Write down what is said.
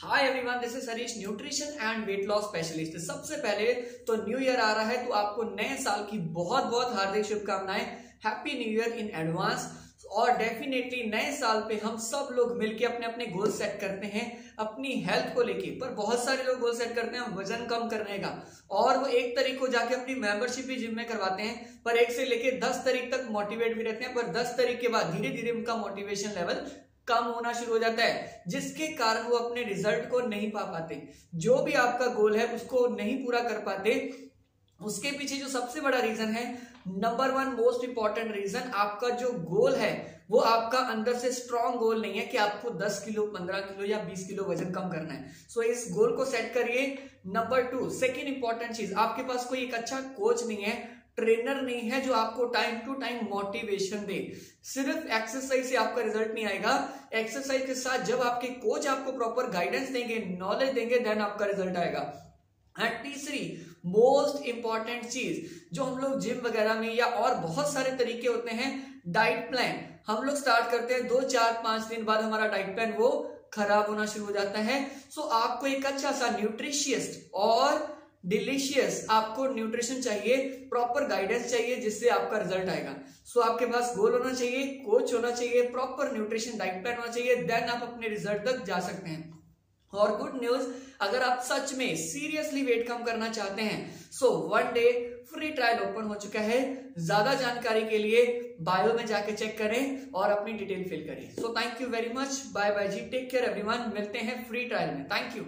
Hi everyone this is Harish nutrition and weight loss specialist सबसे पहले तो new year आ रहा है तो आपको नए साल की बहुत बहुत हार्दिक शुभकामनाएँ। Happy new year in advance और डेफिनेटली नए साल पे हम सब लोग मिलके अपने अपने गोल सेट करते हैं, अपनी हेल्थ को लेके। पर बहुत सारे लोग गोल सेट करते हैं वज़न कम करने का। और वो एक तारीख को जाके अपनी मेंबरशिप भी जिम में करवाते हैं, पर एक से लेके दस तारीख तक मोटिवेट भी रहते हैं, पर दस तारीख के बाद धीरे धीरे उनका मोटिवेशन लेवल कम होना शुरू हो जाता है जिसके कारण वो अपने रिज़ल्ट को नहीं पा पाते। जो भी आपका गोल है उसको नहीं पूरा कर पाते। उसके पीछे जो सबसे बड़ा रीजन है number one most important reason आपका जो गोल है वो आपका अंदर से स्ट्रॉन्ग गोल नहीं है कि आपको 10 किलो 15 किलो या 20 किलो वज़न कम करना है। सो so, इस गोल को सेट करिए। नंबर टू सेकेंड इंपॉर्टेंट चीज़ आपके पास कोई एक अच्छा कोच नहीं है ट्रेनर नहीं है जो आपको टाइम टू टाइम मोटिवेशन दे। सिर्फ़ एक्सरसाइज से आपका रिज़ल्ट नहीं आएगा। एक्सरसाइज के साथ जब आपके कोच आपको प्रॉपर गाइडेंस देंगे नॉलेज देंगे देन आपका रिज़ल्ट आएगा। एंड तीसरी मोस्ट इंपॉर्टेंट चीज़, जो हम लोग जिम वगैरह में या और बहुत सारे तरीके होते हैं डाइट प्लान हम लोग स्टार्ट करते हैं, दो, चार, पाँच दिन बाद हमारा डाइट प्लान वो खराब होना शुरू हो जाता है। सो आपको एक अच्छा सा न्यूट्रिशियस और डिलीशियस आपको न्यूट्रिशन चाहिए प्रॉपर गाइडेंस चाहिए जिससे आपका रिज़ल्ट आएगा। सो so, आपके पास गोल होना चाहिए कोच होना चाहिए प्रॉपर न्यूट्रिशन डाइट प्लान होना चाहिए देन आप अपने रिज़ल्ट तक जा सकते हैं। और गुड न्यूज़ अगर आप सच में सीरियसली वेट कम करना चाहते हैं so one day free trial open हो चुका है। ज़्यादा जानकारी के लिए बायो में जाके चेक करें और अपनी डिटेल फिल करें। So thank you very much bye bye ji. Take care everyone मिलते हैं फ्री ट्रायल में. Thank you